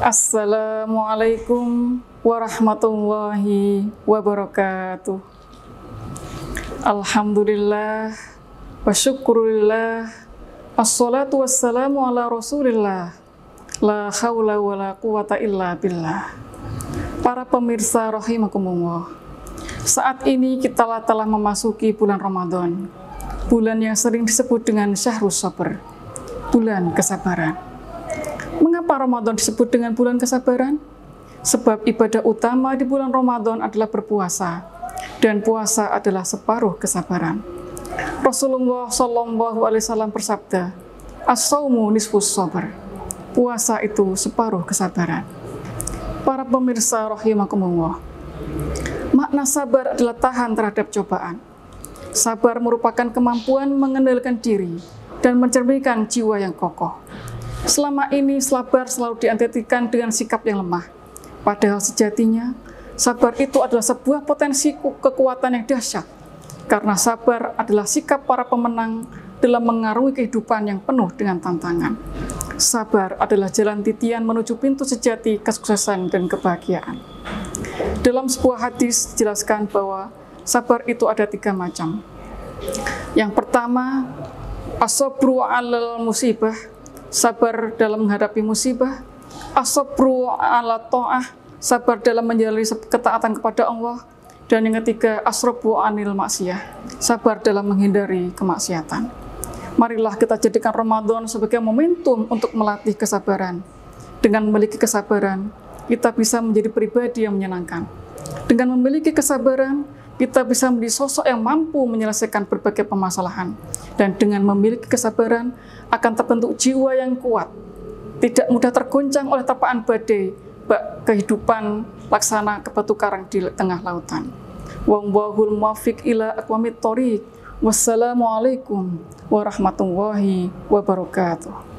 Assalamualaikum warahmatullahi wabarakatuh. Alhamdulillah wa syukurillah Assalatu wassalamu ala rasulillah. La hawla wa la quwata illa billah. Para pemirsa rahimakumullah Saat ini kita telah memasuki bulan Ramadan. Bulan yang sering disebut dengan Syahrul Sabr Bulan kesabaran Mengapa Ramadan disebut dengan bulan kesabaran? Sebab ibadah utama di bulan Ramadan adalah berpuasa, dan puasa adalah separuh kesabaran. Rasulullah Shallallahu Alaihi Wasallam bersabda, "As-saumu nisfus sabar." Puasa itu separuh kesabaran. Para pemirsa rahimakumullah, makna sabar adalah tahan terhadap cobaan. Sabar merupakan kemampuan mengendalikan diri dan mencerminkan jiwa yang kokoh. Selama ini sabar selalu diantetikan dengan sikap yang lemah Padahal sejatinya, sabar itu adalah sebuah potensi kekuatan yang dahsyat. Karena sabar adalah sikap para pemenang dalam mengarungi kehidupan yang penuh dengan tantangan. Sabar adalah jalan titian menuju pintu sejati kesuksesan dan kebahagiaan. Dalam sebuah hadis dijelaskan bahwa sabar itu ada tiga macam. Yang pertama, asobru alal musibah, sabar dalam menghadapi musibah asabru ala ta'ah, sabar dalam menjalani ketaatan kepada Allah, dan yang ketiga asrobu anil maksiyah, sabar dalam menghindari kemaksiatan. Marilah kita jadikan Ramadan sebagai momentum untuk melatih kesabaran. Dengan memiliki kesabaran, kita bisa menjadi pribadi yang menyenangkan. Dengan memiliki kesabaran, kita bisa menjadi sosok yang mampu menyelesaikan berbagai permasalahan. Dan dengan memiliki kesabaran, akan terbentuk jiwa yang kuat, tidak mudah tergoncang oleh terpaan badai bak kehidupan laksana kebatu karang di tengah lautan. Wong wahul muafiq ila aqwamit thoriq. Wassalamualaikum warahmatullahi wabarakatuh.